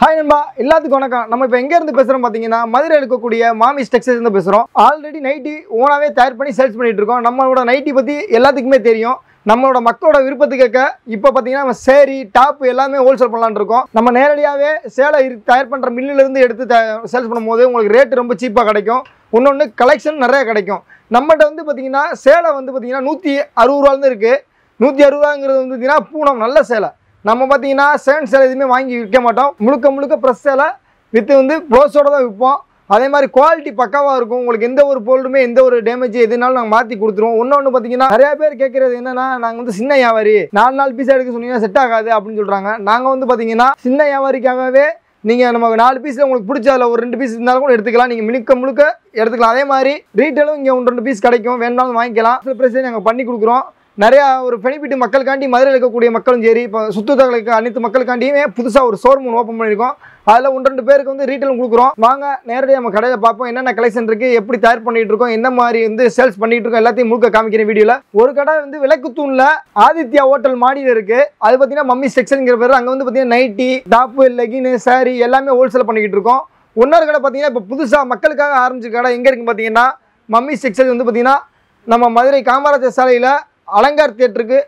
Hi நண்பா எல்லாத்துக்கும் வணக்கம். நம்ம இப்போ எங்கேருந்து இருந்து பார்த்தீங்கன்னா மதுரையில் மதுரை இருக்கக்கூடிய மாமி டெக்ஸ்டைல்ஸ் பேசுகிறோம் ஆல்ரெடி நைட்டி ஓனாகவே தயார் பண்ணி சேல்ஸ் பண்ணிட்டு இருக்கோம். நம்மளோட நைட்டி பற்றி எல்லாத்துக்குமே தெரியும். நம்மளோட மக்களோட விருப்பத்துக்கேற்க இப்போ பார்த்தீங்கன்னா நம்ம சேரி டாப் எல்லாமே ஹோல்சேல் பண்ணலான் இருக்கோம். நம்ம நேரடியாகவே சேலை இரு- தயார் பண்ணுற மில்லிலேருந்து எடுத்து சேல்ஸ் பண்ணும்போது உங்களுக்கு ரேட் ரொம்ப சீப்பாக கிடைக்கும். இன்னொன்று கலெக்ஷன் நிறைய கிடைக்கும். நம்மகிட்ட வந்து பார்த்தீங்கன்னா சேலை வந்து பார்த்தீங்கன்னா நூற்றி அறுபது ரூபாலேருந்து இருக்குது நூற்றி அறுபது ரூபாங்கிறது வந்து பார்த்தீங்கன்னா பூனம் நல்ல சேலை நம்ம பார்த்தீங்கன்னா சேன் சேல் எதுவுமே வாங்கி விற்க மாட்டோம். முழுக்க முழுக்க ப்ரெஸ் சேலை வித்து வந்து ப்ளவுஸோட தான் விற்போம். அதே மாதிரி குவாலிட்டி பக்காவாக இருக்கும். உங்களுக்கு எந்த ஒரு பொருளுமே எந்த ஒரு டேமேஜ் எதுனாலும் நாங்கள் மாற்றி கொடுத்துருவோம். ஒன்று பார்த்தீங்கன்னா நிறைய பேர் கேட்குறது என்னன்னா நாங்கள் வந்து சின்ன வியாபாரி. நாலு நாலு பீஸ் எடுக்க சொன்னீங்கன்னா செட் ஆகாது அப்படின்னு சொல்கிறாங்க நாங்கள் வந்து பார்த்தீங்கன்னா சின்ன வியாபாரிக்காகவே நீங்கள் நம்ம நாலு பீஸில் உங்களுக்கு பிடிச்ச அதில் ஒரு ரெண்டு பீஸ் இருந்தாலும் கூட எடுத்துக்கலாம். நீங்கள் முழுக்க முழுக்க எடுத்துக்கலாம். அதே மாதிரி ரீட்டெயிலும் இங்கே ஒன்று ரெண்டு பீஸ் கிடைக்கும். வேணாலும் வாங்கிக்கலாம். சில பிரச்சனை நாங்கள் பண்ணி கொடுக்குறோம். நிறையா ஒரு பெனிஃபிட் மக்களுக்காண்டி மதுரையில் இருக்கக்கூடிய மக்களும் சரி இப்போ சுற்றுலாக்களுக்கு அனைத்து மக்களுக்காண்டியுமே புதுசாக ஒரு ஷோரூம் ஓப்பன் பண்ணியிருக்கோம். அதில் ஒன்று ரெண்டு பேருக்கு வந்து ரீட்டைல் கொடுக்குறோம். வாங்க நேரடியாக நம்ம கடையில் பார்ப்போம். என்னென்ன கலெக்ஷன் இருக்குது எப்படி தயார் பண்ணிகிட்டு இருக்கோம் என்ன மாதிரி வந்து சேல்ஸ் பண்ணிகிட்டு இருக்கோம் எல்லாத்தையும் முழுக்க காமிக்கிறேன் வீடியோவில் ஒரு கடை வந்து விளக்குத்தூணில் ஆதித்யா ஹோட்டல் மாடியில் இருக்குது அது பார்த்தீங்கன்னா மம்மி செக்ஷனுங்கிற பேர். அங்கே வந்து பார்த்தீங்கன்னா நைட்டி டாப்பு லெகின் சாரி எல்லாமே ஹோல்சேல் பண்ணிக்கிட்டு இருக்கோம். இன்னொரு கடை பார்த்தீங்கன்னா இப்போ புதுசாக மக்களுக்காக ஆரம்பிச்ச கடை எங்கே இருக்குன்னு பார்த்தீங்கன்னா மம்மி செக்ஷன் வந்து பார்த்தீங்கன்னா நம்ம மதுரை காமராஜர் சாலையில் அலங்கார் தியேட்டருக்கு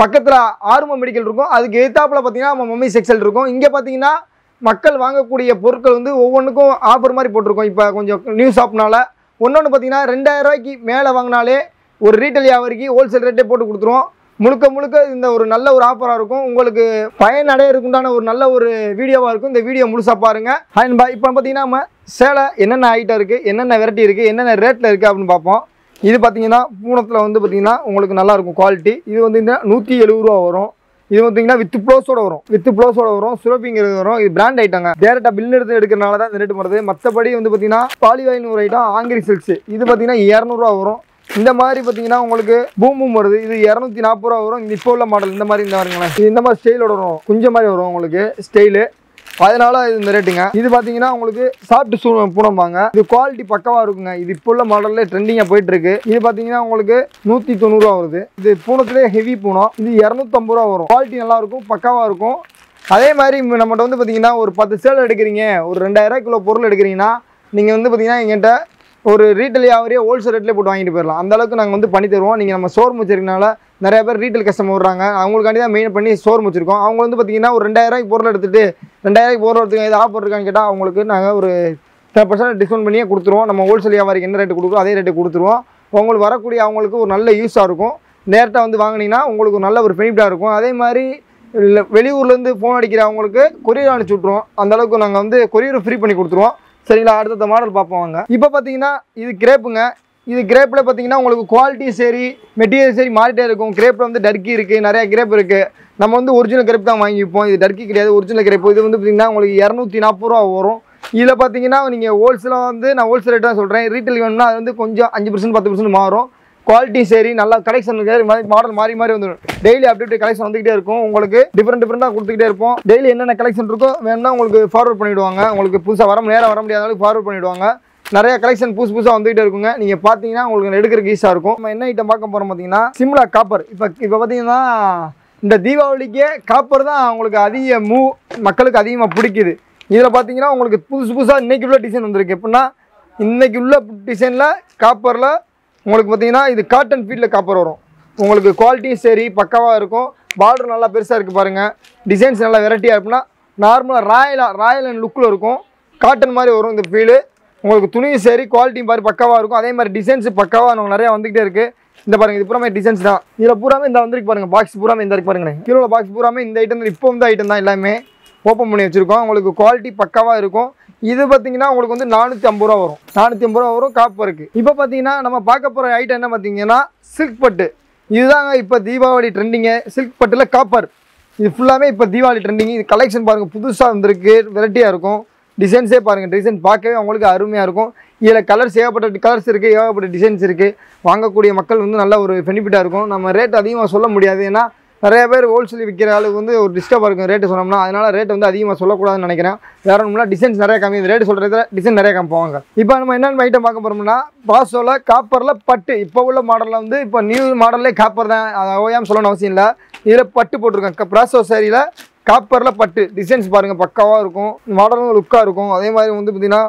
பக்கத்தில் ஆர்ம மெடிக்கல் இருக்கும். அதுக்கு எதிர்த்தாப்புல பார்த்தீங்கன்னா நம்ம மம்மி செக்ஸல் இருக்கும். இங்கே பார்த்தீங்கன்னா மக்கள் வாங்கக்கூடிய பொருட்கள் வந்து ஒவ்வொன்றுக்கும் ஆஃபர் மாதிரி போட்டிருக்கோம். இப்போ கொஞ்சம் நியூ ஒன்று ஒன்று பார்த்தீங்கன்னா ரெண்டாயிரம் ரூபாய்க்கு மேலே வாங்கினாலே ஒரு ரீட்டைல் வியாபாரிக்கு ஹோல்சேல் ரேட்டே போட்டு கொடுத்துருவோம். முழுக்க முழுக்க இந்த ஒரு நல்ல ஒரு ஆஃபராக இருக்கும். உங்களுக்கு பயன் அடையிறதுக்குண்டான ஒரு நல்ல ஒரு வீடியோவாக இருக்கும். இந்த வீடியோ முழுசாக பாருங்கள் அண்ட் இப்போ பார்த்தீங்கன்னா நம்ம சேலை என்னென்ன ஐட்டம் இருக்குது என்னென்ன வெரைட்டி இருக்குது என்னென்ன ரேட்டில் இருக்குது அப்படின்னு பார்ப்போம். இது பார்த்தீங்கன்னா பூனத்தில் வந்து பார்த்தீங்கன்னா உங்களுக்கு நல்லாயிருக்கும் குவாலிட்டி இது வந்து நூற்றி எழுபது ரூபா வரும். இது பார்த்தீங்கன்னா வித் ப்ளோஸோட வரும். வித் ப்ளோஸோட வரும். சுரப்பிங்கிறது வரும். இது பிராண்ட் ஐட்டங்க டேரெக்டாக பில் எடுத்து எடுக்கிறனால தான் இந்த ரேட் வருது. மற்றபடி வந்து பார்த்தீங்கன்னா பாலிவாயின் ஒரு ஐட்டம் ஆங்கிரி சில்க்ஸ் இது பார்த்தீங்கன்னா இரநூறுவா வரும். இந்த மாதிரி பார்த்தீங்கன்னா உங்களுக்கு பூம் பூம் வருது. இது இரநூத்தி நாற்பது ரூபா வரும். இப்போ உள்ள மாடல் இந்த மாதிரி இந்த மாதிரிங்களேன் இது இந்த மாதிரி ஸ்டைலோட வரும். குஞ்ச மாதிரி வரும் உங்களுக்கு. ஸ்டைலு அதனால இது இந்த ரேட்டுங்க. இது பார்த்தீங்கன்னா உங்களுக்கு சாப்பிட்டு சூ பூனம்பாங்க இது குவாலிட்டி பக்கவா இருக்குங்க. இது இப்போ உள்ள மாடல்ல ட்ரெண்டிங்காக போயிட்டு இருக்கு இது பார்த்தீங்கன்னா உங்களுக்கு நூற்றி தொண்ணூறுரூவா வருது. இது பூனத்திலே ஹெவி பூனம். இது இரநூத்தம்பது ரூபா வரும். குவாலிட்டி நல்லா இருக்கும் பக்காவா இருக்கும். அதே மாதிரி நம்மகிட்ட வந்து பார்த்தீங்கன்னா ஒரு பத்து சேல் எடுக்கிறீங்க. ஒரு ரெண்டாயிரம் கிலோ பொருள் எடுக்கிறீங்கன்னா நீங்கள் வந்து பார்த்தீங்கன்னா எங்கிட்ட ஒரு ரீட்டைல் வியாபாரியே ஹோல்சேல் ரேட்லேயே போட்டு வாங்கிட்டு போயிடலாம் அந்த அளவுக்கு நாங்கள் வந்து பண்ணி தருவோம். நீங்கள் நம்ம ஷோரூம் வச்சிருக்கனால நிறைய பேர் ரீட்டைல் கஸ்டமர் வர்றாங்க அவங்களுக்காண்டி தான் மெயின் பண்ணி ஸ்டோர் வச்சிருக்கோம் அவங்க வந்து பார்த்தீங்கன்னா ஒரு ரெண்டாயிரம் பொருள் எடுத்துட்டு ரெண்டாயிரம் பொருள் எடுத்துக்க இது ஆஃபர் இருக்கான்னு கேட்டால் அவங்களுக்கு நாங்கள் ஒரு டென் பர்சன்ட் டிஸ்கவுண்ட் பண்ணியே கொடுத்துருவோம். நம்ம ஹோல்சேல் வியாபாரிக்கு என்ன ரேட்டு கொடுக்குறோம் அதே ரேட்டு கொடுத்துருவோம். உங்களுக்கு வரக்கூடிய அவங்களுக்கு ஒரு நல்ல யூஸாக இருக்கும். நேரத்தை வந்து வாங்கினீங்கன்னா உங்களுக்கு நல்ல ஒரு பெனிஃபிட்டாக இருக்கும். அதே மாதிரி இல்லை வெளியூர்லேருந்து ஃபோன் அடிக்கிற அவங்களுக்கு கொரியர் அனுப்பிச்சி விட்ருவோம் அந்த அளவுக்கு நாங்கள் வந்து கொரியர் ஃப்ரீ பண்ணி கொடுத்துருவோம். சரிங்களா? அடுத்தடுத்த மாடல் பார்ப்போம் வாங்க. இப்போ பார்த்தீங்கன்னா இது கிரேப்புங்க இது கிரேப்பில் பார்த்தீங்கன்னா உங்களுக்கு குவாலிட்டி சரி மெட்டீரியல் சரி மாறிட்டே இருக்கும். கிரேப்பில் வந்து டர்க்கி இருக்குது நிறைய கிரேப் இருக்குது நம்ம வந்து ஒரிஜினல் கிரேப் தான் வாங்கிப்போம். இது டர்க்கி கிடையாது ஒரிஜினல் கிரேப் இது வந்து பார்த்தீங்கன்னா உங்களுக்கு இரநூத்தி நாற்பது ரூபா வரும். இதில் பார்த்தீங்கன்னா நீங்கள் ஹோல்சேலாக வந்து நான் ஹோல்சேல் ரேட் தான் சொல்கிறேன் ரீட்டைல் வேணும்னா அது வந்து கொஞ்சம் அஞ்சு பர்சன்ட் பத்து பர்சன்ட் மாறும். குவாலிட்டி சரி நல்லா கலெக்ஷன் மாடல் மாறி மாறி வந்துடும். டெய்லி அப்டேட் கலெக்ஷன் வந்துகிட்டே இருக்கும். உங்களுக்கு டிஃப்ரெண்ட் டிஃப்ரெண்ட்டாக கொடுத்துக்கிட்டே இருப்போம். டெய்லி என்னென்ன கலெக்ஷன் இருக்கோ வேணும்னா உங்களுக்கு ஃபார்வர்ட் பண்ணிவிடுவாங்க உங்களுக்கு புதுசாக வர நேரம் வர முடியாத அளவுக்கு ஃபார்வர்ட் பண்ணிவிடுவாங்க நிறைய கலெக்ஷன் புதுசு புதுசாக வந்துகிட்டே இருக்குங்க. நீங்கள் பார்த்தீங்கன்னா உங்களுக்கு எடுக்கிறதுக்கு ஈஸியாக இருக்கும். நம்ம என்ன ஐட்டம் பார்க்க போகிறோம் பார்த்தீங்கன்னா சிம்லா காப்பர் இப்போ இப்போ பார்த்தீங்கன்னா இந்த தீபாவளிக்கே காப்பர் தான் உங்களுக்கு அதிக மூ மக்களுக்கு அதிகமாக பிடிக்குது. இதில் பார்த்தீங்கன்னா உங்களுக்கு புதுசு புதுசாக இன்னைக்கு உள்ள டிசைன் வந்திருக்கு. எப்படின்னா இன்னைக்கு உள்ள டிசைனில் காப்பரில் உங்களுக்கு பார்த்தீங்கன்னா இது காட்டன் ஃபீல்டில் காப்பர் வரும். உங்களுக்கு குவாலிட்டியும் சரி பக்காவாக இருக்கும். பார்டர் நல்லா பெருசாக இருக்குது பாருங்கள் டிசைன்ஸ் நல்லா வெரைட்டியாக இருக்குன்னா நார்மலாக ராயலாக ராயல் அண்ட் லுக்கில் இருக்கும். காட்டன் மாதிரி வரும் இந்த ஃபீலு உங்களுக்கு துணியும் சரி குவாலிட்டியும் பாரு பக்காவாக இருக்கும். அதே மாதிரி டிசைன்ஸ் பக்காவாக நமக்கு நிறையா வந்துக்கிட்டே இருக்குது இந்த பாருங்க இது பூராமே டிசைன்ஸ் தான். இதில் பூராமே இந்த வந்துருக்கு பாருங்கள் பாக்ஸ் பூராமே இந்த இருக்கு பாருங்களேன். கீழே பாக்ஸ் பூராமே இந்த ஐட்டம் இப்போ இந்த ஐட்டம் தான் எல்லாமே ஓப்பன் பண்ணி வச்சுருக்கோம். உங்களுக்கு குவாலிட்டி பக்காவாக இருக்கும். இது பார்த்தீங்கன்னா உங்களுக்கு வந்து நானூற்றி ஐம்பது ரூபா வரும். நானூற்றி ஐம்பது ரூபா வரும் காப்பு இருக்குது இப்போ பார்த்தீங்கன்னா நம்ம பார்க்க போகிற ஐட்டம் என்ன பார்த்தீங்கன்னா சில்க் பட்டு. இதுதாங்க இப்போ தீபாவளி ட்ரெண்டிங்கு சில்க் பட்டில் காப்பர் இது ஃபுல்லாமே இப்போ தீபாவளி ட்ரெண்டிங் இது கலெக்ஷன் பாருங்கள் புதுசாக வந்திருக்கு வெரைட்டியாக இருக்கும். டிசைன்ஸே பாருங்கள் டிசைன் பார்க்கவே அவங்களுக்கு அருமையாக இருக்கும். இதில் கலர்ஸ் ஏகப்பட்ட கலர்ஸ் இருக்குது ஏகப்பட்ட டிசைன்ஸ் இருக்குது வாங்கக்கூடிய மக்கள் வந்து நல்ல ஒரு பெனிஃபிட்டாக இருக்கும். நம்ம ரேட் அதிகமாக சொல்ல முடியாது. ஏன்னா நிறைய பேர் ஹோல்சேல் விற்கிற அளவுக்கு வந்து ஒரு டிஸ்டர்பாக இருக்கும். ரேட்டு சொன்னோம்னா அதனால் ரேட் வந்து அதிகமாக சொல்லக்கூடாதுன்னு நினைக்கிறேன். வேறு ஒன்றும்னா டிசைன்ஸ் நிறைய கம்மி. ரேட் சொல்கிறத டிசைன் நிறைய காமிப்பாங்க இப்போ நம்ம என்னென்ன ஐட்டம் பார்க்க போகிறோம்னா பாசோவில் காப்பரில் பட்டு. இப்போ உள்ள மாடலில் வந்து இப்போ நியூ மாடல்லே காப்பர் தான். அதை ஓயாமல் சொல்லணும்னு அவசியம் இல்லை. இதில் பட்டு போட்டிருக்கேன் ப்ராசோ சேரீயில் காப்பரில் பட்டு டிசைன்ஸ் பாருங்கள் பக்காவாக இருக்கும். மாடலும் லுக்காக இருக்கும். அதே மாதிரி வந்து பார்த்திங்கன்னா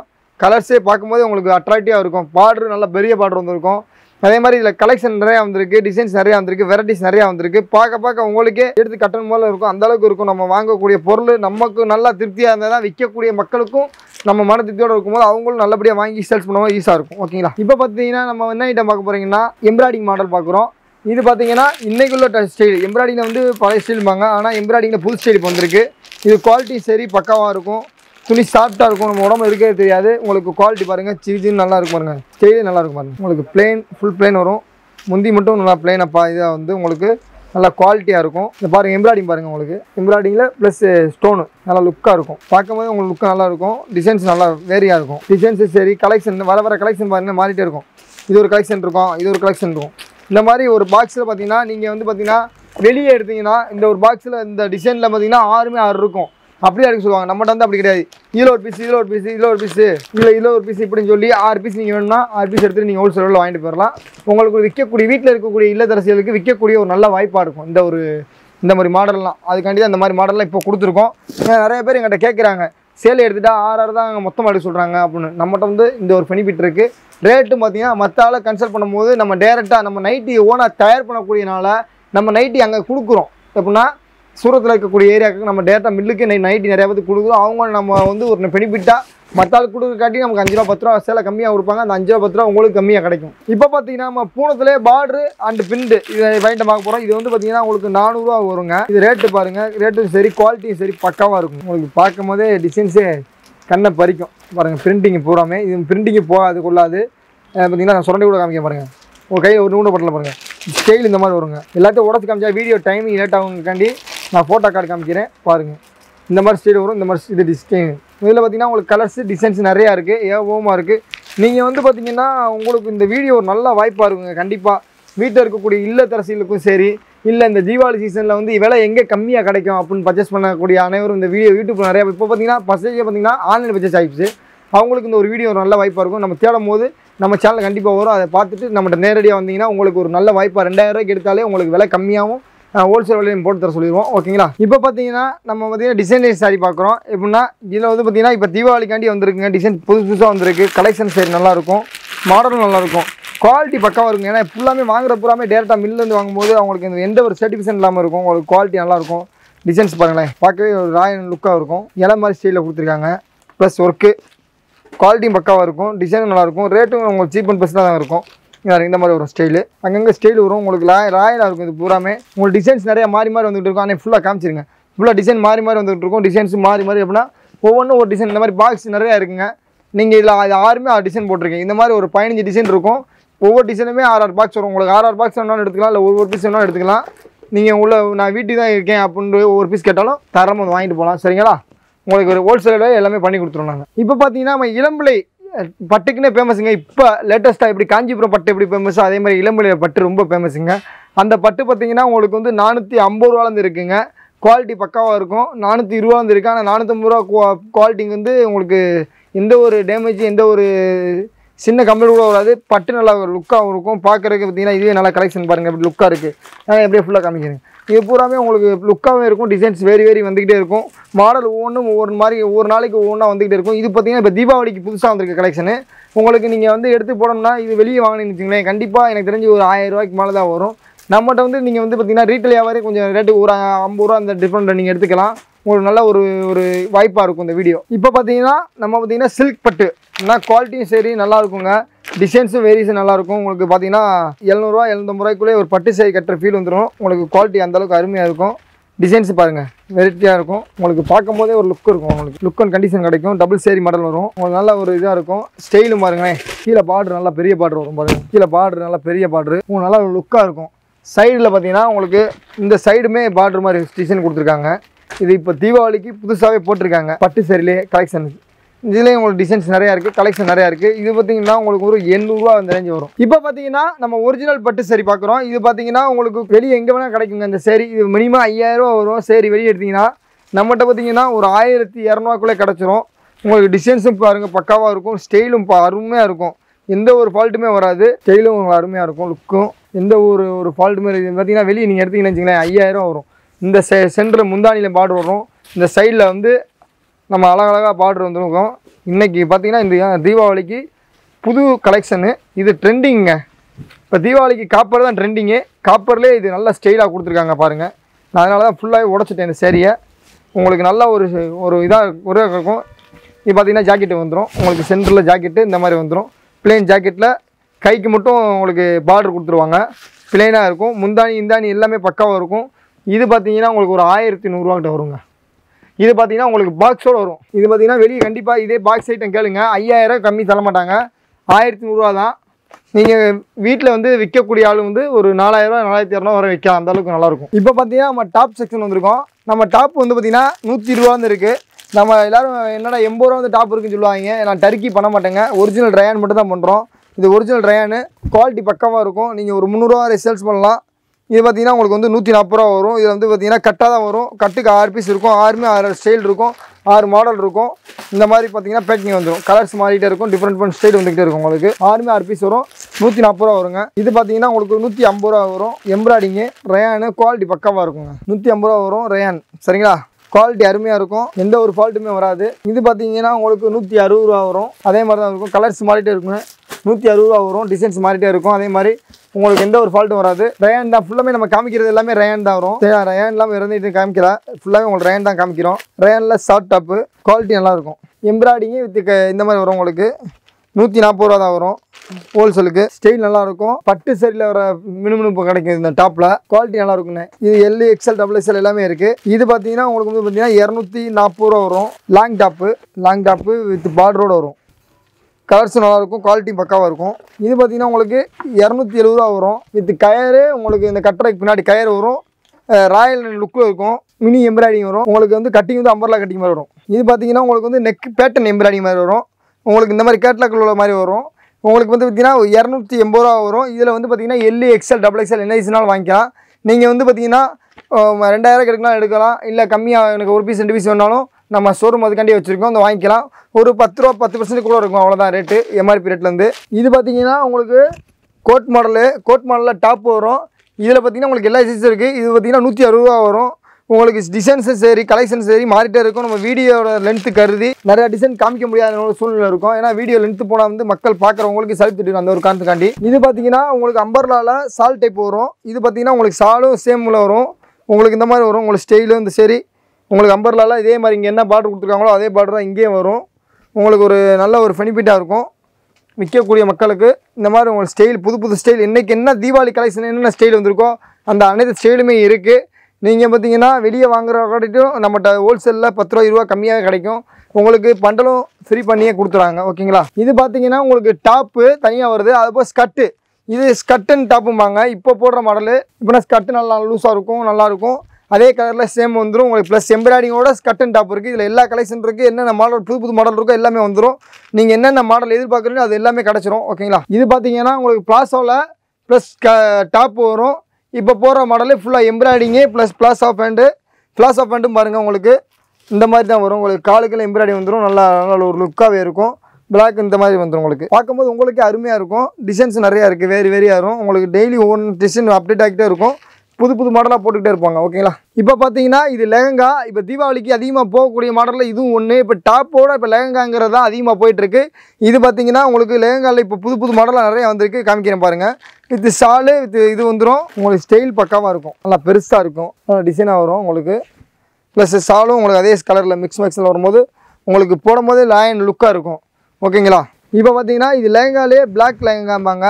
கலர்ஸே பார்க்கும்போது உங்களுக்கு அட்ராக்டிவாக இருக்கும். பார்டர் நல்ல பெரிய பார்டர் வந்திருக்கும். அதே மாதிரி இதில் கலெக்ஷன் நிறையா வந்திருக்கு டிசைன்ஸ் நிறையா வந்திருக்கு வெரைட்டிஸ் நிறையா வந்திருக்கு. பார்க்க பார்க்க உங்களுக்கே எடுத்து கட்டணும் போல இருக்கும். அந்த அளவுக்கு இருக்கும். நம்ம வாங்கக்கூடிய பொருள் நமக்கு நல்லா திருப்தியாக இருந்தால் தான் விற்கக்கூடிய மக்களுக்கும் நம்ம மன திருப்தியோடு இருக்கும்போது அவங்களும் நல்லபடியாக வாங்கி சேல்ஸ் பண்ணுவோம் ஈஸியாக இருக்கும். ஓகேங்களா இப்போ பார்த்தீங்கன்னா நம்ம என்ன ஐட்டம் பார்க்க போகிறீங்கன்னா எம்ப்ராய்டிங் மாடல் பார்க்குறோம். இது பார்த்தீங்கன்னா இன்னைக்குள்ள ஸ்டைல் எம்ப்ராய்டிங்கில் வந்து பழைய ஸ்டைல்பாங்க ஆனால் எம்ப்ராய்டிங்கில் புது ஸ்டைல் இப்போ வந்திருக்கு. இது குவாலிட்டி சரி பக்காவாக இருக்கும். துணி சாஃப்டாக இருக்கும். நம்ம உடம்பு இருக்கே தெரியாது. உங்களுக்கு குவாலிட்டி பாருங்கள் சிரிச்சின்னு நல்லா இருக்கும் பாருங்கள் ஸ்டைலே நல்லா இருக்கும் பாருங்கள் உங்களுக்கு பிளேன் ஃபுல் பிளேன் வரும். முந்தி மட்டும் நல்லா பிளேனப்பா இதாக வந்து உங்களுக்கு நல்லா குவாலிட்டியாக இருக்கும். இந்த பாருங்கள் எம்ப்ராய்டிங் பாருங்கள் உங்களுக்கு. எம்ப்ராய்டிங்கில் ப்ளஸ் ஸ்டோனு நல்லா லுக்காக இருக்கும். பார்க்கும்போது உங்களுக்கு லுக்காக நல்லா இருக்கும். டிசைன்ஸ் நல்லா வேரியாக இருக்கும். டிசைன்ஸு சரி கலெக்ஷன் வர வர கலெக்ஷன் பாருங்கள் மாறிட்டே இருக்கும். இது ஒரு கலெக்ஷன் இருக்கும். இது ஒரு கலெக்ஷன் இருக்கும். இந்த மாதிரி ஒரு பாக்ஸில் பார்த்தீங்கன்னா நீங்கள் வந்து பார்த்தீங்கன்னா வெளியே எடுத்தீங்கன்னா இந்த ஒரு பாக்ஸில் இந்த டிசைனில் பார்த்தீங்கன்னா ஆறுமே ஆறு இருக்கும். அப்படியே எடுக்க சொல்லுவாங்க? நம்மகிட்ட வந்து அப்படி கிடையாது. இதில் ஒரு பீஸ் இதில் ஒரு பீஸ் இதில் ஒரு பீஸு இல்லை இதில் ஒரு பீஸ் இப்படின்னு சொல்லி ஆறு பீஸ் நீங்கள் வேணும்னா ஆறு பீஸ் எடுத்துகிட்டு நீங்கள் ஹோல்சேலில் வாங்கிட்டு போயிடலாம். உங்களுக்கு விற்கக்கூடிய வீட்டில் இருக்கக்கூடிய இல்லத்தரசிகளுக்கு விற்கக்கூடிய ஒரு நல்ல வாய்ப்பாக இருக்கும். இந்த ஒரு இந்த மாதிரி மாடல்லாம் அதுக்காண்டி தான் இந்த மாதிரி மாடல்லாம் இப்போ கொடுத்துருக்கோம். நிறைய பேர் எங்கிட்ட கேட்குறாங்க சேலை எடுத்துகிட்டா ஆறு ஆறு தான் மொத்தமாக எடுக்க சொல்கிறாங்க அப்படின்னு. நம்மகிட்ட வந்து இந்த ஒரு பெனிஃபிட் இருக்குது ரேட்டும் பார்த்தீங்கன்னா மற்ற ஆளை கன்சல்ட் பண்ணும்போது நம்ம டேரெக்டாக நம்ம நைட்டி ஓனாக தயார் பண்ணக்கூடியனால நம்ம நைட்டி அங்கே கொடுக்குறோம். எப்படின்னா சூரத்தில் இருக்கக்கூடிய ஏரியாவுக்கு நம்ம டேரெக்டாக மில்லுக்கு நை நைட்டி நிறைய பேர் கொடுக்குறோம். அவங்க நம்ம வந்து ஒரு பெனிஃபிட்டாக மற்ற ஆள் கொடுக்காட்டி நமக்கு அஞ்சு ரூபா பத்து ரூபா சேலை கம்மியாக கொடுப்பாங்க. அந்த அஞ்சு ரூபா பத்து ரூபா உங்களுக்கு கம்மியாக கிடைக்கும். இப்போ பார்த்தீங்கன்னா நம்ம பூனத்திலே பார்டரு அண்ட் பிண்டு இதை வாங்கிட்டு பார்க்க போகிறோம் இது வந்து பார்த்தீங்கன்னா உங்களுக்கு நானூறுரூவா வருங்க. இது ரேட்டு பாருங்கள் ரேட்டும் சரி குவாலிட்டியும் சரி பக்காவாக இருக்கும். உங்களுக்கு பார்க்கும் போதே டிசைன்ஸே கண்ணை பறிக்கும். பாருங்கள் பிரிண்டிங் பூராமே இது பிரிண்டிங்கு போகாது கொள்ளாது. பார்த்தீங்கன்னா நான் சுரண்டி கூட காமிக்க பாருங்கள் உங்கள் கையில் ஒரு நூறு பட்டில் பாருங்கள் ஸ்டைல் இந்த மாதிரி வருங்க. எல்லாத்தையும் உடச்சு காமிச்சா வீடியோ டைமிங் லேட் ஆகுங்காண்டி நான் ஃபோட்டோ கார்டு காமிக்கிறேன் பாருங்கள் இந்த மாதிரி ஸ்டைல் வரும் இந்த மாதிரி இது டிஸ்டைன் இதில் பார்த்தீங்கன்னா உங்களுக்கு கலர்ஸ் டிசைன்ஸ் நிறையா இருக்குது ஏவமாக இருக்குது நீங்கள் வந்து பார்த்தீங்கன்னா உங்களுக்கு இந்த வீடியோ ஒரு நல்ல வாய்ப்பாக இருக்குங்க கண்டிப்பாக வீட்டில் இருக்கக்கூடிய இல்லத்தரசிகளுக்கும் சரி இல்லை இந்த தீபாவளி சீசனில் வந்து விலை எங்கே கம்மியாக கிடைக்கும் அப்படின்னு பர்ச்சேஸ் பண்ணக்கூடிய அனைவரும் இந்த வீடியோ யூடியூப் நிறையா இப்போ பார்த்தீங்கன்னா பர்சேஜே பார்த்தீங்கன்னா ஆன்லைன் பர்ச்சேஸ் ஆகிடுச்சு அவங்களுக்கு இந்த ஒரு வீடியோ ஒரு நல்ல வாய்ப்பாக இருக்கும். நம்ம தேடும் போது நம்ம சேனல் கண்டிப்பாக வரும். அதை பார்த்துட்டு நம்மகிட்ட நேரடியாக வந்தீங்கன்னா உங்களுக்கு ஒரு நல்ல வாய்ப்பாக ரெண்டாயிரரூவாய்க்கு எடுத்தாலே உங்களுக்கு விலை கம்மியாகவும் ஹோல்சேல் விலையும் போட்டு தர சொல்லிடுவோம். ஓகேங்களா? இப்போ பார்த்தீங்கன்னா நம்ம பார்த்தீங்கன்னா டிசைனர் சாரி பார்க்குறோம். எப்படின்னா இதில் வந்து பார்த்தீங்கன்னா இப்போ தீபாவளிக்காண்டி வந்திருக்குங்க. டிசைன் புதுசு புதுசாக வந்திருக்கு. கலெக்ஷன் சரி நல்லாயிருக்கும் மாடலும் நல்லாயிருக்கும் குவாலிட்டி பக்காவாக இருக்கும் ஏன்னா ஃபுல்லாமே வாங்குற பூராமே டேரெக்டாக மில்லேருந்து வாங்கும்போது அவங்களுக்கு எந்த ஒரு சர்டிஃபிகேஷன் இல்லாமல் இருக்கும். உங்களுக்கு குவாலிட்டி நல்லாயிருக்கும் டிசைன்ஸ் பாருங்களேன். பார்க்கவே ஒரு ராயல் லுக்காக இருக்கும். இலை மாதிரி ஸ்டைலில் கொடுத்துருக்காங்க. ப்ளஸ் ஒர்க்கு குவாலிட்டியும் பக்காவாக இருக்கும். டிசைனும் நல்லாயிருக்கும் ரேட்டும் உங்களுக்கு சீப் அண்ட் பெஸ்ட்டாக தான் இருக்கும். இந்த மாதிரி வரும் ஸ்டைலு அங்கங்கே ஸ்டைல் வரும். உங்களுக்கு ராய் ராயலாக இருக்கும் இது பூராமே. உங்களுக்கு டிசைன்ஸ் நிறைய மாறி மாறி வந்துட்டு இருக்கும். ஆனால் ஃபுல்லாக காமிச்சிருங்க. ஃபுல்லாக டிசைன் மாறி மாறி வந்துகிட்டு இருக்கும். டிசைன்ஸும் மாறி மாறி எப்படின்னா ஒவ்வொன்றும் ஒரு டிசைன் இந்த மாதிரி பாக்ஸ் நிறையா இருக்குங்க. நீங்கள் இதில் அது ஆறுமே ஆறு டிசைன் போட்டிருக்கீங்க. இந்த மாதிரி ஒரு பதினஞ்சு டிசைன் இருக்கும். ஒவ்வொரு டிசைனுமே ஆறு ஆறு பாக்ஸ் வரும். உங்களுக்கு ஆறு ஆறு பாக்ஸ் வேணாலும் எடுத்துக்கலாம் இல்லை ஒவ்வொரு பீஸ் வேணாலும் எடுத்துக்கலாம். நீங்கள் உள்ள நான் வீட்டுக்கு தான் இருக்கேன் அப்படின்ற ஒவ்வொரு பீஸ் கேட்டாலும் தரமாக வந்து வாங்கிட்டு போகலாம். சரிங்களா? உங்களுக்கு ஒரு ஹோல்சேலில் எல்லாமே பண்ணி கொடுத்துருவோம் நாங்கள் இப்போ பார்த்தீங்கன்னா நம்ம இளம்பிள்ளை பட்டுக்குன்னே ஃபேமஸுங்க இப்போ லேட்டஸ்ட்டாக எப்படி காஞ்சிபுரம் பட்டு எப்படி ஃபேமஸோ அதே மாதிரி இளம்பிள்ளை பட்டு ரொம்ப ஃபேமஸுங்க அந்த பட்டு பார்த்தீங்கன்னா உங்களுக்கு வந்து நானூற்றி ஐம்பது ரூபாலேருந்து இருக்குங்க. குவாலிட்டி பக்காவாக இருக்கும். நானூற்றி இருபதுலேருந்து இருக்குது ஆனால் நானூற்றம்பது ரூபா குவா குவாலிட்டிங்க வந்து உங்களுக்கு எந்த ஒரு டேமேஜ் எந்த ஒரு சின்ன கம்பெனி கூட வராது பட்டு நல்லா லுக்காகவும் இருக்கும். பார்க்குறதுக்கு பார்த்தீங்கன்னா இதுவே நல்லா கலெக்ஷன் பாருங்கள் எப்படி லுக்காக இருக்குது நான் எப்படியே ஃபுல்லாக காமிக்கிறேன். இது பூராமே உங்களுக்கு லுக்காகவும் இருக்கும் டிசைன்ஸ் வேரி வேரி வந்துக்கிட்டே இருக்கும். மாடல் ஒவ்வொன்றும் ஒவ்வொரு மாதிரி ஒவ்வொரு நாளைக்கு ஒவ்வொன்றா வந்துக்கிட்டே இருக்கும். இது பார்த்தீங்கன்னா இப்போ தீபாவளிக்கு புதுசாக வந்திருக்க கலெக்ஷனு உங்களுக்கு நீங்கள் வந்து எடுத்து போடணும்னா இது வெளியே வாங்கினீங்கன்னு வச்சுங்களேன் கண்டிப்பாக எனக்கு தெரிஞ்சு ஒரு ஆயிரம் ரூபாய்க்கு மேலே தான் வரும். நம்மகிட்ட வந்து நீங்கள் வந்து பார்த்தீங்கன்னா ரீட்டைல் வியாபாரி கொஞ்சம் ரேட்டு ஒரு ஐம்பது ரூபா அந்த டிஃப்ரெண்ட்டில் நீங்கள் எடுத்துக்கலாம். உங்களுக்கு நல்ல ஒரு ஒரு வாய்ப்பாக இருக்கும் இந்த வீடியோ இப்போ பார்த்தீங்கன்னா நம்ம பார்த்தீங்கன்னா சில்க் பட்டு. ஆனால் குவாலிட்டியும் சரி நல்லா இருக்குங்க. டிசைன்ஸும் வேரியேஷன் நல்லா இருக்கும். உங்களுக்கு பார்த்தீங்கன்னா எழுநூறுவா எழுநூத்தம்பது ஒரு பட்டு சேரி கட்டுற ஃபீல் வந்துடும் உங்களுக்கு குவாலிட்டி அந்தளவுக்கு அருமையாக இருக்கும். டிசைன்ஸ் பாருங்கள் வெரைட்டியாக இருக்கும். உங்களுக்கு பார்க்கும்போதே ஒரு லுக் இருக்கும் உங்களுக்கு. லுக் அண்ட் கண்டிஷன் கிடைக்கும். டபுள் சேரி மாடல் வரும். உங்களுக்கு நல்ல ஒரு இதாக இருக்கும். ஸ்டைலும் பாருங்களேன். கீழே பார்டர் நல்லா பெரிய பார்டர் வரும் பாருங்கள் கீழே பார்டர் நல்லா பெரிய பார்டர் உங்களுக்கு நல்லா லுக்காக இருக்கும். சைடில் பார்த்தீங்கன்னா உங்களுக்கு இந்த சைடுமே பார்டர் மாதிரி டிசைன் கொடுத்துருக்காங்க. இது இப்போ தீபாவளிக்கு புதுசாகவே போட்டிருக்காங்க. பட்டு சரிலே கலெக்ஷன் இதுலேயும் உங்களுக்கு டிசைன்ஸ் நிறையா இருக்குது கலெக்ஷன் நிறையா இருக்குது இது பார்த்தீங்கன்னா உங்களுக்கு ஒரு எண்ணூறுவா அந்த ரேஞ்சு வரும். இப்போ பார்த்தீங்கன்னா நம்ம ஒரிஜினல் பட்டு சரி பார்க்குறோம் இது பார்த்தீங்கன்னா உங்களுக்கு வெளியே எங்கே வேணால் கிடைக்குங்க. அந்த சேரி இது மினிமம் ஐயாயிரரூவா வரும். சரி வெளியே எடுத்திங்கன்னா நம்மகிட்ட பார்த்தீங்கன்னா ஒரு ஆயிரத்தி இரநூறுவாக்குள்ளே கிடச்சிரும். உங்களுக்கு டிசைன்ஸும் பாருங்கள் பக்காவாக இருக்கும். ஸ்டைலும் அருமையாக இருக்கும். எந்த ஒரு ஃபால்ட்டுமே வராது. ஸ்டைலும் உங்களுக்கு அருமையாக இருக்கும் லுக்கும் எந்த ஒரு ஒரு ஃபால்ட்டுமே இருக்குது பார்த்தீங்கன்னா வெளியே நீங்கள் எடுத்தீங்கன்னு வச்சுங்களேன் ஐயாயிரம் வரும். இந்த செ சென்டரில் முந்தானியில் பார்டர் வரும் இந்த சைடில் வந்து நம்ம அழகழகாக பார்டர் வந்துருக்கோம். இன்றைக்கி பார்த்தீங்கன்னா இந்த தீபாவளிக்கு புது கலெக்ஷனு இது ட்ரெண்டிங்க இப்போ தீபாவளிக்கு காப்பர் தான் ட்ரெண்டிங்கு காப்பர்லேயே இது நல்ல ஸ்டைலாக கொடுத்துருக்காங்க பாருங்கள் நான் அதனால தான் ஃபுல்லாகவே உடச்சிட்டேன் இந்த சேரியை உங்களுக்கு நல்லா ஒரு ஒரு இதாக ஒரு இருக்கும். இது பார்த்தீங்கன்னா ஜாக்கெட்டு வந்துடும் உங்களுக்கு சென்டரில் ஜாக்கெட்டு இந்த மாதிரி வந்துடும் பிளெயின் ஜாக்கெட்டில் கைக்கு மட்டும் உங்களுக்கு பார்டர் கொடுத்துருவாங்க. பிளெயினாக இருக்கும். முந்தானி இந்தானி எல்லாமே பக்காவாக இருக்கும். இது பார்த்தீங்கன்னா உங்களுக்கு ஒரு ஆயிரத்தி நூறுரூவாக்கிட்ட வருங்க. இது பார்த்தீங்கன்னா உங்களுக்கு பாக்ஸோடு வரும். இது பார்த்தீங்கன்னா வெளியே கண்டிப்பாக இதே பாக்ஸ் ஐட்டம் கேளுங்க. ஐயாயிரம் கம்மி தர மாட்டாங்க. ஆயிரத்தி நூறுரூவா தான். நீங்கள் வீட்டில் வந்து விற்கக்கூடிய ஆள் வந்து ஒரு நாலாயிரரூவா நாலாயிரத்தி இரநூறுவா வரை விற்கலாம் அந்த அளவுக்கு நல்லாயிருக்கும் இப்போ பார்த்தீங்கன்னா நம்ம டாப் செக்ஷன் வந்திருக்கோம். நம்ம டாப் வந்து பார்த்தீங்கன்னா நூற்றி இருபது வந்து இருக்குது நம்ம எல்லாரும் என்னடா எண்பது ரூபா வந்து டாப் இருக்குன்னு சொல்லுவாங்க. நான் டர்க்கி பண்ண மாட்டேங்க. ஒரிஜினல் ரயான் மட்டும் தான் பண்ணுறோம் இது ஒரிஜினல் ரயானு குவாலிட்டி பக்கமாக இருக்கும். நீங்கள் ஒரு முந்நூறுரூவா வரை சேல்ஸ் பண்ணலாம். இது பார்த்தீங்கன்னா உங்களுக்கு வந்து நூற்றி நாற்பது ரூபா வரும். இது வந்து பார்த்தீங்கன்னா கட்டாக தான் வரும். கட்டுக்கு ஆறு பீஸ் இருக்கும். ஆறுமே ஆறு ஸ்டைல் இருக்கும். ஆறு மாடல் இருக்கும். இந்த மாதிரி பார்த்தீங்கன்னா பேக்கிங் வந்துடும் கலர்ஸ் மாறிட்டே இருக்கும். டிஃப்ரெண்ட் டிஃப்ரெண்ட் ஸ்டைல் வந்துகிட்டே இருக்கும் உங்களுக்கு. ஆறுமே ஆறு பீஸ் வரும். நூற்றி நாற்பது ரூபா வருங்க. இது பார்த்தீங்கன்னா உங்களுக்கு நூற்றி ஐம்பது ரூபா வரும். எம்ப்ராய்டிங்கு ரயானு குவாலிட்டி பக்காவாக இருக்குங்க. நூற்றி ஐம்பது ரூபா வரும். ரயான் சரிங்களா? குவாலிட்டி அருமையாக இருக்கும். எந்த ஒரு ஃபால்ட்டுமே வராது. இது பார்த்தீங்கன்னா உங்களுக்கு நூற்றி அறுபது ரூபா வரும். அதே மாதிரி தான் இருக்கும். கலர்ஸ் மாறிட்டே இருக்கும் நூற்றி அறுபது ரூபா வரும். டிசைன்ஸ் மாறிட்டே இருக்கும். அதே மாதிரி உங்களுக்கு எந்த ஒரு ஃபால்ட்டும் வராது. ரயான் தான் ஃபுல்லாமே நம்ம காமிக்கிறது எல்லாமே ரயான் தான் வரும். சரி ரயான் இல்லாமல் இறந்துட்டு காமிக்கல. ஃபுல்லாகவே உங்களுக்கு ரயான் தான் காமிக்கிறோம். ரயானில் ஷார்ட் டாப்பு குவாலிட்டி நல்லாயிருக்கும் எம்ப்ராய்டிங்கு வித் இந்த மாதிரி வரும் உங்களுக்கு. நூற்றி நாற்பது ரூபா தான் வரும். ஹோல்சேலுக்கு. ஸ்டைல் நல்லாயிருக்கும். பட்டு சரியில் வர மினுமினுப்பு கிடைக்கும் இந்த டாப்பில் குவாலிட்டி நல்லாயிருக்குண்ணே இது எல் எக்ஸ்எல் டபுள் எக்ஸ்எல் எல்லாமே இருக்குது இது பார்த்தீங்கன்னா உங்களுக்கு வந்து பார்த்தீங்கன்னா இரநூத்தி நாற்பது ரூபா வரும். Long top long top with பார்டரோடு வரும். கலர்ஸும் நல்லாயிருக்கும் குவாலிட்டி பக்காவாக இருக்கும். இது பார்த்தீங்கன்னா உங்களுக்கு இரநூத்தி எழுபது ரூபா வரும். வித் கயரு உங்களுக்கு இந்த கட்டுரைக்கு பின்னாடி கயர் வரும். ராயல் லுக்கில் இருக்கும். மினி எம்ப்ராய்டிங் வரும். உங்களுக்கு வந்து கட்டிங் வந்து அம்பர்லா கட்டிங் மாதிரி வரும். இது பார்த்தீங்கன்னா உங்களுக்கு வந்து நெக் பேட்டன் எம்ப்ராய்டிங் மாதிரி வரும். உங்களுக்கு இந்த மாதிரி கேட்லாக் உள்ள மாதிரி வரும். உங்களுக்கு வந்து பார்த்தீங்கன்னா இரநூத்தி எண்பது ரூபா வரும். இதில் வந்து பார்த்தீங்கன்னா எல்லு எக்ஸ்எல் டபுள் எக்ஸ்எல் என்ன சைஸ்னாலும் வாங்கிக்கலாம். நீங்கள் வந்து பார்த்தீங்கன்னா ரெண்டாயிரம் எடுக்கலாம் எடுக்கலாம். இல்லை கம்மியாக எனக்கு ஒரு பீஸ் ரெண்டு பீஸ் வேணாலும் நம்ம ஷோரூம் அதுக்காண்டி வச்சுருக்கோம். அந்த வாங்கிக்கலாம். ஒரு பத்து ரூபா பத்து பர்சன்ட் கூட இருக்கும். அவ்வளோதான் ரேட்டு எம்ஆர்பி ரேட்லேருந்து இது பார்த்தீங்கன்னா உங்களுக்கு கோட் மாடலு கோட் மாடலில் டாப் வரும். இதில் பார்த்தீங்கன்னா உங்களுக்கு எல்லா சைஸும் இருக்குது இது பார்த்தீங்கன்னா நூற்றி அறுபது ரூபா வரும். உங்களுக்கு டிசைன்ஸும் சரி கலெக்ஷன் சரி மாறிட்டே இருக்கும். நம்ம வீடியோட லென்த்து கருதி நிறைய டிசைன் காமிக்க முடியாத ஒரு சூழ்நிலை இருக்கும். ஏன்னா வீடியோ லென்த்து போனால் வந்து மக்கள் பார்க்குறவங்களுக்கு சலுத்துட்டு அந்த ஒரு காரணத்துக்காண்டி. இது பார்த்தீங்கன்னா உங்களுக்கு அம்பர்லாவில் சால் டைப் வரும். இது பார்த்தீங்கன்னா உங்களுக்கு சாலும் சேமில் வரும். உங்களுக்கு இந்த மாதிரி வரும். உங்களுக்கு ஸ்டைலும் இந்த சரி. உங்களுக்கு அம்பர்லாவில் இதே மாதிரி இங்கே என்ன பார்டர் கொடுத்துருக்காங்களோ அதே பார்டர் தான் இங்கேயும் வரும். உங்களுக்கு ஒரு நல்ல ஒரு பெனிஃபிட்டாக இருக்கும். விற்கக்கூடிய மக்களுக்கு இந்த மாதிரி உங்களுக்கு ஸ்டைல் புது புது ஸ்டைல் இன்றைக்கி என்ன தீபாவளி கலெக்ஷன் என்னென்ன ஸ்டைல் வந்திருக்கோ அந்த அனைத்து ஸ்டைலுமே இருக்குது நீங்கள் பார்த்தீங்கன்னா வெளியே வாங்குற காட்டியும் நம்மகிட்ட ஹோல்சேலில் பத்து ரூபா இருபா கம்மியாக கிடைக்கும். உங்களுக்கு பண்டலும் ஃப்ரீ பண்ணியே கொடுத்துறாங்க ஓகேங்களா? இது பார்த்தீங்கன்னா உங்களுக்கு டாப்பு தனியாக வருது. அதுபோல் ஸ்கட்டு இது ஸ்கட்டுன்னு டாப்பும்பாங்க இப்போ போடுற மாடலு இப்போனா ஸ்கட்டு நல்லா லூஸாக இருக்கும் நல்லாயிருக்கும் அதே கலரில் சேம் வந்துடும் உங்களுக்கு ப்ளஸ் எம்ப்ராய்டிங்கோட ஸ்கட் அண்ட் டாப் இருக்குது இதில் எல்லா கலெக்ஷன் இருக்குது என்னென்ன மாடல் புது புது மாடல் இருக்கோ எல்லாமே வந்துடும் நீங்கள் என்னென்ன மாடல் எதிர்பார்க்குறீங்களோ அது எல்லாமே கிடச்சிரும் ஓகேங்களா? இது பார்த்தீங்கன்னா உங்களுக்கு பிளாஸோவில் ப்ளஸ் க டாப் வரும். இப்போ போகிற மாடலே ஃபுல்லாக embroidery plus plus of hand plus of ஹேண்டும் பாருங்கள் உங்களுக்கு. இந்த மாதிரி தான் வரும். உங்களுக்கு காலுக்கில் எம்ப்ராய்டிங் வந்துடும் நல்லா நல்ல ஒரு லுக்காகவே இருக்கும். பிளாக் இந்த மாதிரி வந்துடும் உங்களுக்கு. பார்க்கும்போது உங்களுக்கே அருமையாக இருக்கும். டிசைன்ஸ் நிறையா இருக்குது வேறு வேறையாக இருக்கும். உங்களுக்கு டெய்லி ஒன் டிசைன் அப்டேட் ஆகிட்டே இருக்கும். புது புது மாடலாக போட்டுக்கிட்டே இருப்பாங்க ஓகேங்களா? இப்போ பார்த்தீங்கன்னா இது லெஹங்கா. இப்போ தீபாவளிக்கு அதிகமாக போகக்கூடிய மாடலில் இதுவும் ஒன்று இப்போ டாப்போட இப்போ லெஹங்காங்கிறது தான் அதிகமாக போயிட்டுருக்கு. இது பார்த்தீங்கன்னா உங்களுக்கு லெஹங்காவில் இப்போ புது புது மாடலாக நிறைய வந்திருக்கு. காமிக்கிறேன் பாருங்கள் வித் ஷாலு வித் இது வந்துடும் உங்களுக்கு ஸ்டைல் பக்காவாக இருக்கும். நல்லா பெருசாக இருக்கும். நல்லா டிசைனாக வரும் உங்களுக்கு. ப்ளஸ் ஷாலும் உங்களுக்கு அதே கலரில் மிக்ஸ் மிக்ஸில் வரும்போது உங்களுக்கு போடும்போது லாயன் லுக்காக இருக்கும். ஓகேங்களா? இப்போ பார்த்தீங்கன்னா இது லெஹங்காலே பிளாக் லெஹங்காம்பாங்க.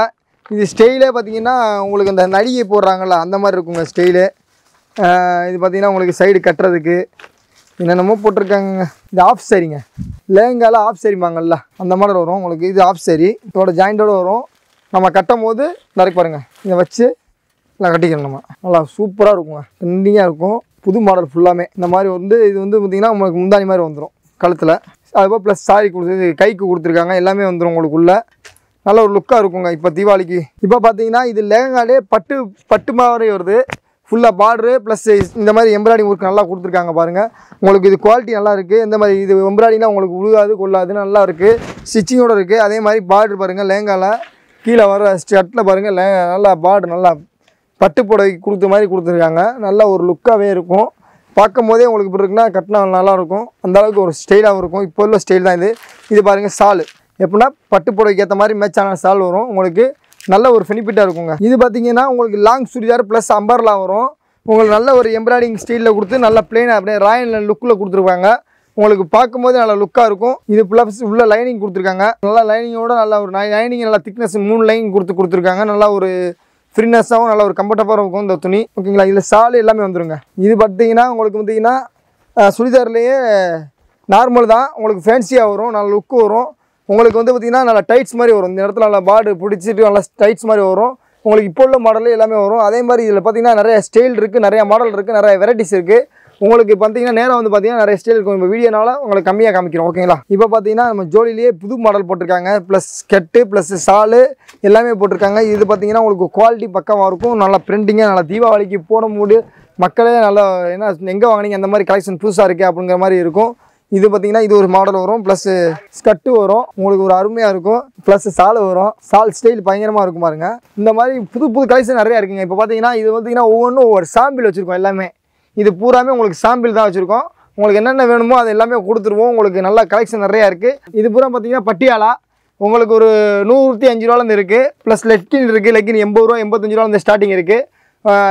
இது ஸ்டைலே பார்த்தீங்கன்னா உங்களுக்கு இந்த நடிகை போடுறாங்கல்ல அந்த மாதிரி இருக்குங்க ஸ்டைலு இது பார்த்தீங்கன்னா உங்களுக்கு சைடு கட்டுறதுக்கு என்னென்னமோ போட்டிருக்காங்க இது ஆஃப் சரிங்க. லேங்கால ஆஃப் சரிம்பாங்கல்ல அந்த மாதிரி வரும் உங்களுக்கு. இது ஆஃப் சரி. இதோட ஜாயிண்டோடு வரும். நம்ம கட்டும் போது நிறைய பாருங்கள் இதை வச்சு நல்லா கட்டிக்கணும் நம்ம. நல்லா சூப்பராக இருக்குங்க. ட்ரெண்டிங்காக இருக்கும். புது மாடல் ஃபுல்லாமே இந்த மாதிரி வந்து இது வந்து பார்த்திங்கன்னா உங்களுக்கு முந்தானி மாதிரி வந்துடும் கழுத்தில். அதுபோல் ப்ளஸ் சாரி கொடுத்து கைக்கு கொடுத்துருக்காங்க. எல்லாமே வந்துடும் உங்களுக்குள்ளே. நல்ல ஒரு லுக்காக இருக்குங்க இப்போ தீபாவளிக்கு. இப்போ பார்த்தீங்கன்னா இது லேங்காலே பட்டு பட்டு மாதிரி வருது. ஃபுல்லாக பார்டரு ப்ளஸ் இந்த மாதிரி எம்ப்ராய்டிங் ஒர்க் நல்லா கொடுத்துருக்காங்க பாருங்கள் உங்களுக்கு இது குவாலிட்டி நல்லா இருக்குது இந்த மாதிரி இது எம்ப்ராய்டிங்லாம் உங்களுக்கு உழுகாது கொள்ளாது நல்லா இருக்குது ஸ்டிச்சிங்கோட இருக்குது அதே மாதிரி பார்டர் பாருங்கள் லேங்காவில் கீழே வர ஸ்டட்டில் பாருங்கள் லே நல்லா பார்டர் நல்லா பட்டு புடவைக்கு கொடுத்த மாதிரி கொடுத்துருக்காங்க. நல்லா ஒரு லுக்காகவே இருக்கும். பார்க்கும் போதே உங்களுக்கு இப்படி இருக்குன்னா கட்டினா நல்லாயிருக்கும் அந்தளவுக்கு அந்த அளவுக்கு ஒரு ஸ்டைலாகவும் இருக்கும். இப்போ உள்ள ஸ்டைல் தான் இது. இது பாருங்கள் சாலு எப்படின்னா பட்டு புடவைக்கு ஏற்ற மாதிரி மேட்சான சால் வரும். உங்களுக்கு நல்ல ஒரு பெனிஃபிட்டாக இருக்குங்க. இது பார்த்தீங்கன்னா உங்களுக்கு லாங் சுடிதார் ப்ளஸ் அம்பர்லா வரும். உங்களுக்கு நல்ல ஒரு எம்ப்ராய்டிங் ஸ்டீலில் கொடுத்து நல்ல பிளெயினாக அப்படியே ராயல் லுக்கில் கொடுத்துருப்பாங்க. உங்களுக்கு பார்க்கும்போது நல்ல லுக்காக இருக்கும். இது ப்ளஸ் உள்ள லைனிங் கொடுத்துருக்காங்க. நல்லா லைனிங்கோட நல்ல ஒரு லைனிங் நல்லா திக்னஸ் மூணு லைனிங் கொடுத்து கொடுத்துருக்காங்க. நல்லா ஒரு ஃப்ரீனஸ்ஸாகவும் நல்ல ஒரு கம்ஃபர்டபுளாக இருக்கும் இந்த துணி. ஓகேங்களா இதில் சால் எல்லாமே வந்துருங்க. இது பார்த்தீங்கன்னா உங்களுக்கு பார்த்தீங்கன்னா சுடிதார்லேயே நார்மல் தான். உங்களுக்கு ஃபேன்சியாக வரும். நல்ல லுக்கு வரும். உங்களுக்கு வந்து பார்த்திங்கன்னா நல்லா டைட்ஸ் மாதிரி வரும். இந்த இடத்துல நல்லா பாடு பிடிச்சிட்டு நல்லா டைட்ஸ் மாதிரி வரும். உங்களுக்கு இப்போ உள்ள மாடலே எல்லாமே வரும். அதே மாதிரி இதில் பார்த்தீங்கன்னா நிறைய ஸ்டைல் இருக்குது நிறைய மாடல் இருக்குது நிறைய வெரைட்டிஸ் இருக்குது உங்களுக்கு பார்த்தீங்கன்னா நேரம் வந்து பார்த்தீங்கன்னா நிறைய ஸ்டைல் இருக்கும். இப்போ வீடியோனால உங்களுக்கு கம்மியாக காமிக்கிறோம் ஓகேங்களா இப்போ பார்த்தீங்கன்னா நம்ம ஜோலிலேயே புது மாடல் போட்டிருக்காங்க. ப்ளஸ் ஸ்கெட்டு ப்ளஸ் சாலு எல்லாமே போட்டிருக்காங்க. இது பார்த்தீங்கன்னா உங்களுக்கு குவாலிட்டி பக்கமாக இருக்கும். நல்லா பிரிண்டிங்காக நல்லா தீபாவளிக்கு போட முடியும் மக்களே நல்லா என்ன எங்கே வாங்குனீங்க? அந்த மாதிரி கலெக்ஷன் புதுசாக இருக்குது அப்படிங்கிற மாதிரி இருக்கும். இது பார்த்தீங்கன்னா இது ஒரு மாடல் வரும். ப்ளஸ் ஸ்கட்டு வரும். உங்களுக்கு ஒரு அருமையாக இருக்கும். ப்ளஸ் சால் வரும். சால் ஸ்டைல் பயங்கரமாக இருக்கும் பாருங்க. இந்த மாதிரி புது புது கலெக்ஷன் நிறையா இருக்குங்க. இப்போ பார்த்தீங்கன்னா இது பார்த்தீங்கன்னா ஒவ்வொன்றும் ஒவ்வொரு சாம்பிள் வச்சுருக்கோம் எல்லாமே. இது பூராமே உங்களுக்கு சாம்பிள் தான் வச்சுருக்கோம். உங்களுக்கு என்னென்ன வேணுமோ அது எல்லாமே கொடுத்துருவோம். உங்களுக்கு நல்ல கலெக்ஷன் நிறையா இருக்குது இது பூரா பார்த்தீங்கன்னா பட்டியாலா. உங்களுக்கு ஒரு நூற்றி அஞ்சு ரூபாலேருந்து இருக்குது ப்ளஸ் லெக்கின் இருக்குது லெக்கின் எண்பது ரூபா எண்பத்தஞ்சு ரூபாலேருந்து ஸ்டார்டிங் இருக்குது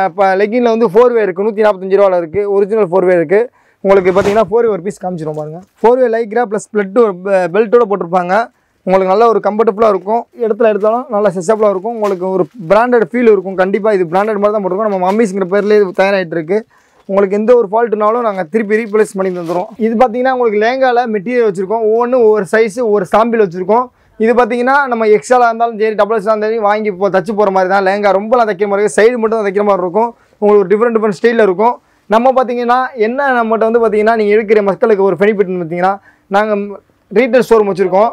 இப்போ லெக்கினில் வந்து ஃபோர் வே இருக்குது நூற்றி நாற்பத்தஞ்சு ரூபாவில் இருக்குது ஒரிஜினல் ஃபோர் வே இருக்குது உங்களுக்கு பார்த்தீங்கன்னா ஃபோர் வே ஒரு பீஸ் காமிச்சிரும் பாருங்கள் four way lycra plus blood பெல்ட்டோட போட்டிருப்பாங்க. உங்களுக்கு நல்ல ஒரு கம்ஃபர்டபுளாக இருக்கும். இடத்துல எடுத்தாலும் நல்லா செசபிளாக இருக்கும். உங்களுக்கு ஒரு பிராண்டட் ஃபீல் இருக்கும். கண்டிப்பாக இது பிராண்டட் மாதிரி தான் போட்டிருக்கோம். நம்ம மம்மிஸ்ங்கிற பேர்லேயே இது தயாராகிட்டு இருக்குது உங்களுக்கு எந்த ஒரு ஃபால்ட்டுனாலும் நாங்கள் திருப்பி ரீப்ளேஸ் பண்ணி தந்துடுறோம் இது பார்த்தீங்கன்னா உங்களுக்கு லேங்காவில் மெட்டீரியல் வச்சுருக்கோம். ஒவ்வொன்றும் ஒவ்வொரு சைஸு ஒவ்வொரு சாம்பிள் வச்சுருக்கோம். இது பார்த்தீங்கன்னா நம்ம எக்ஸ்ட்ரா இருந்தாலும் சரி டபுள் எக்ஸ்ட்ரா இருந்தாலும் வாங்கி இப்போ தச்சு போகிற மாதிரி தான். லேங்கா ரொம்பலாம் தைக்கிற மாதிரி இருக்கும் சைடு மட்டும் தான் தைக்கிற மாதிரி இருக்கும். உங்களுக்கு ஒரு டிஃப்ரெண்ட் டிஃப்ரெண்ட் ஸ்டைலில் இருக்கும். நம்ம பார்த்தீங்கன்னா என்ன நம்மகிட்ட வந்து பார்த்தீங்கன்னா நீங்கள் எடுக்கிற மக்களுக்கு ஒரு பெனிஃபிட்னு பார்த்தீங்கன்னா நாங்கள் ரீட்டைல் ஸ்டோர் வச்சுருக்கோம்.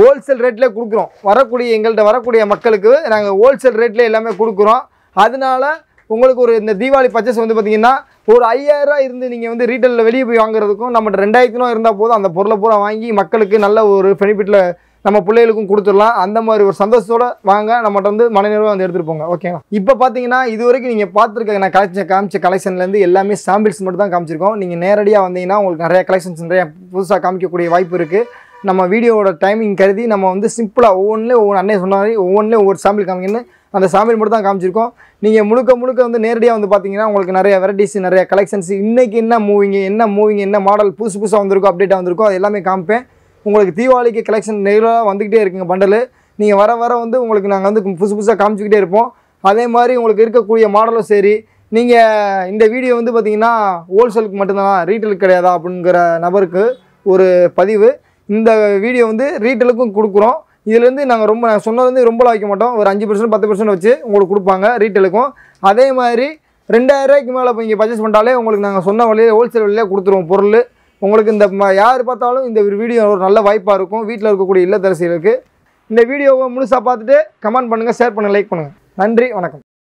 ஹோல்சேல் ரேட்லேயே கொடுக்குறோம். வரக்கூடிய எங்கள்கிட்ட வரக்கூடிய மக்களுக்கு நாங்கள் ஹோல்சேல் ரேட்லேயே எல்லாமே கொடுக்குறோம். அதனால உங்களுக்கு ஒரு இந்த தீபாவளி பர்ச்சேஸ் வந்து பார்த்தீங்கன்னா ஒரு ஐயாயிரரூவா இருந்து நீங்கள் வந்து ரீட்டைலில் வெளியே போய் வாங்குறதுக்கும் நம்மகிட்ட ரெண்டாயிரத்தி ரூபா இருந்தால் போதும். அந்த பொருளை பூரா வாங்கி மக்களுக்கு நல்ல ஒரு பெனிஃபிட்டில் நம்ம பிள்ளைகளுக்கும் கொடுத்துடலாம். அந்த மாதிரி ஒரு சந்தோஷத்தோட வாங்க. நம்மகிட்ட வந்து மனநிறைவாக வந்து எடுத்துகிட்டு போங்க. ஓகேங்களா இப்போ பார்த்தீங்கன்னா இது வரைக்கும் நீங்கள் பார்த்துருக்க நான் கலெக்ஷன் காமிச்ச கலெக்ஷன்லேருந்து எல்லாமே சாம்பிள்ஸ் மட்டும் தான் காமிச்சிருக்கோம். நீங்கள் நேரடியாக வந்தீங்கன்னா உங்களுக்கு நிறைய கலெக்ஷன்ஸ் நிறைய புதுசாக காமிக்கக்கூடிய வாய்ப்பு இருக்குது நம்ம வீடியோவோட டைமிங் கருதி நம்ம வந்து சிம்பிளாக ஒவ்வொன்றிலே ஒவ்வொரு அண்ணே சொன்ன மாதிரி ஒவ்வொன்றிலே ஒவ்வொரு சாம்பிள் காமிங்கன்னு அந்த சாம்பிள் மட்டும் தான் காமிச்சிருக்கோம். நீங்கள் முழுக்க முழுக்க வந்து நேரடியாக வந்து பார்த்தீங்கன்னா உங்களுக்கு நிறைய வெரைட்டிஸ் நிறைய கலெக்ஷன்ஸ் இன்றைக்கி என்ன மூவிங்க என்ன மூவிங் என்ன மாடல் புதுசு புதுசாக வந்திருக்கோ அப்டேட்டாக வந்திருக்கோ அது எல்லாமே காமிப்பேன். உங்களுக்கு தீபாவளிக்கு கலெக்ஷன் ரெகுலராக வந்துக்கிட்டே இருக்குங்க பண்டலு நீங்கள் வர வர வந்து உங்களுக்கு நாங்கள் வந்து புதுசு புதுசாக காமிச்சிக்கிட்டே இருப்போம். அதே மாதிரி உங்களுக்கு இருக்கக்கூடிய மாடலும் சரி. நீங்கள் இந்த வீடியோ வந்து பார்த்தீங்கன்னா ஹோல்சேலுக்கு மட்டும்தானா? ரீட்டெயிலுக்கு கிடையாதா? அப்படிங்கிற நபருக்கு ஒரு பதிவு. இந்த வீடியோ வந்து ரீட்டெயிலுக்கும் கொடுக்குறோம். இதுலேருந்து நாங்கள் ரொம்ப நான் சொன்னதுலேருந்து ரொம்பலாம் வைக்க மாட்டோம். ஒரு அஞ்சு பர்சன்ட் பத்து பர்சன்ட் வச்சு உங்களுக்கு கொடுப்பாங்க ரீட்டெலுக்கும் அதே மாதிரி ரெண்டாயிரரூவாய்க்கு மேலே இப்போ இங்கே பர்ச்சேஸ் பண்ணிட்டாலே உங்களுக்கு நாங்கள் சொன்ன வழியில் ஹோல்சேல் விலையிலே கொடுத்துருவோம் பொருள். உங்களுக்கு இந்த ம- யார் பார்த்தாலும் இந்த வீடியோ ஒரு நல்ல வாய்ப்பாக இருக்கும். வீட்டில் இருக்கக்கூடிய இல்லத்தரசிகளுக்கு. இந்த வீடியோவை முழுசாக பார்த்துட்டு கமெண்ட் பண்ணுங்கள் ஷேர் பண்ணுங்கள் லைக் பண்ணுங்கள் நன்றி வணக்கம்.